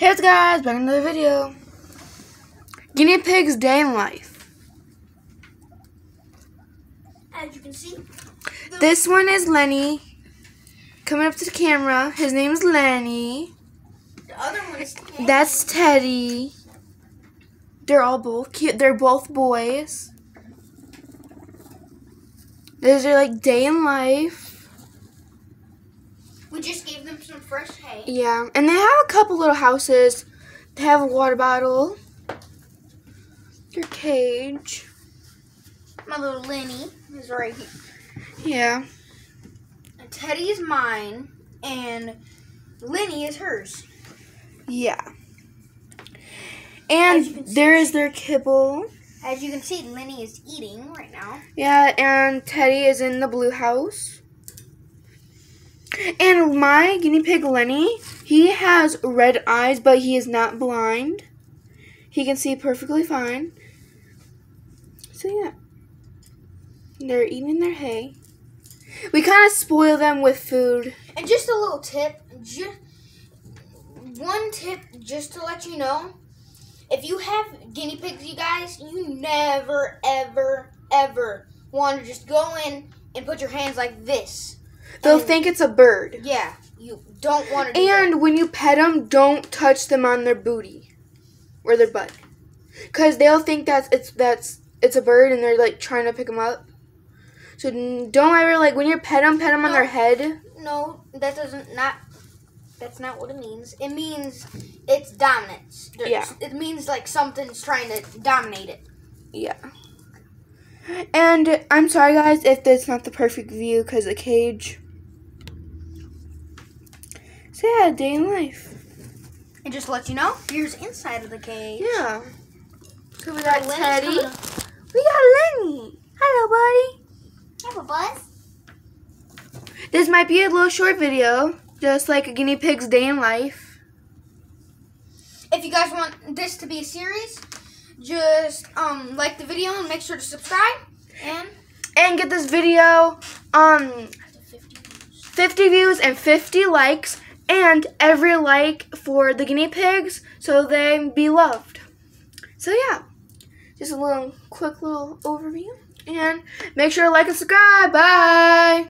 Hey what's guys, back in another video. Guinea pig's day in life. As you can see, This one is Lenny. Coming up to the camera. His name is Lenny. the other one is Teddy. That's Teddy. They're all both cute. They're both boys. These are like day in life. We just gave them some fresh hay. Yeah, and they have a couple little houses. They have a water bottle. Their cage. My little Lenny is right here. Yeah. And Teddy is mine, and Lenny is hers. Yeah. As you can And there is their kibble. As you can see, Lenny is eating right now. Yeah, and Teddy is in the blue house. And my guinea pig Lenny, he has red eyes, but he is not blind. He can see perfectly fine. So yeah. They're eating their hay. We kind of spoil them with food. And just a little tip, just one tip, just to let you know, if you have guinea pigs, you guys, you never, ever, ever want to just go in and put your hands like this. They'll And- think it's a bird. Yeah, you don't want to do that. And when you pet them, don't touch them on their booty or their butt, because they'll think that's it's that's it's a bird and they're like trying to pick them up. So don't ever like when you pet them, pet them on their head. No, that doesn't not. That's not what it means. It means it's dominance. There's- Yeah. It means like something's trying to dominate it. Yeah. And I'm sorry guys if that's not the perfect view because the cage. So yeah, day in life. And just to let you know, here's inside of the cage. Yeah. So we got Teddy. We got Lenny. Hello, buddy. Have a buzz. This might be a little short video, just like a guinea pig's day in life. If you guys want this to be a series, just um like the video and make sure to subscribe. And And get this video um 50 views and 50 likes and every like for the guinea pigs so they be loved. So yeah, just a little quick little overview and make sure to like and subscribe. Bye.